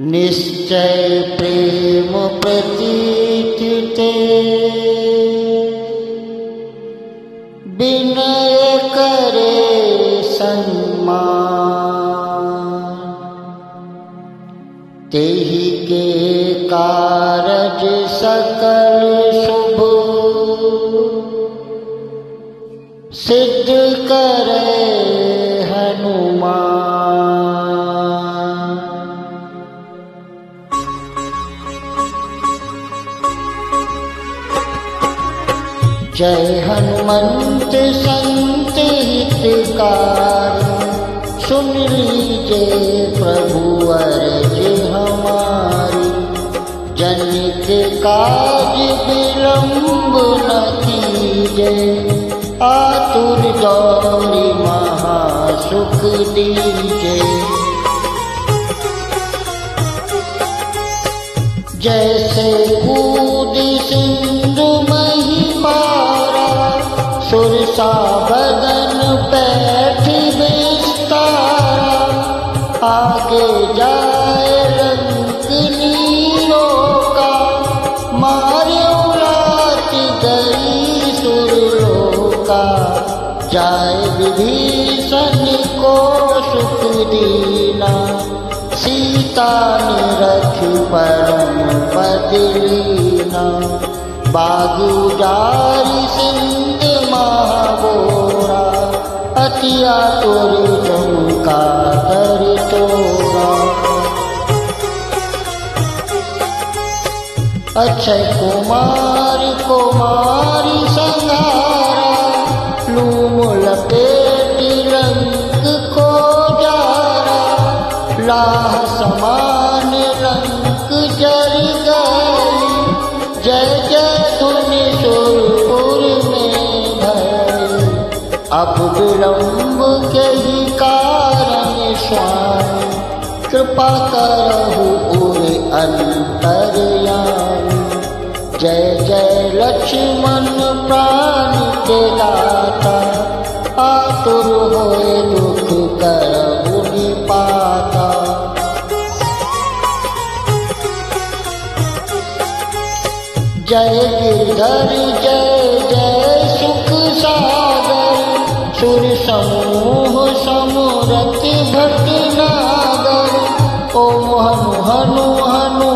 निश्चय प्रेम प्रतीत विनय करे सम्मान। तेहि के कारज सकल शुभ। सिद्ध करे हनुमान। जय हनुमंत संत हितकार सुन लीजिए प्रभु अर्ज़ हमारी। जनित काज विलंब न कीजे। आतुर दौरी महासुख दीजे। जैसे कूद सिंधु सुरसा बदन बैठ विस्तारा आगे जाए रंग नीरो का। मार्यो रात गई सुरलोका जाए विभीषण को सुख दीना सीता निरख परम बदलीना बागु जारी सिंध महाबोरा अतिया तोर का कर तोरा अक्षय कुमार कुमारी संहारा, लूम लपेट रंग को जारा। लाह समान रंग जर गई अब विलंब के ही कारण स्वामी कृपा करहु उरे अंतरयामी। जय जय लक्ष्मण प्राण के दाता। आतुर होए दुख करहु निपाता। जय गिरधर, जय जय समरथ नागर। ओम हनु हनु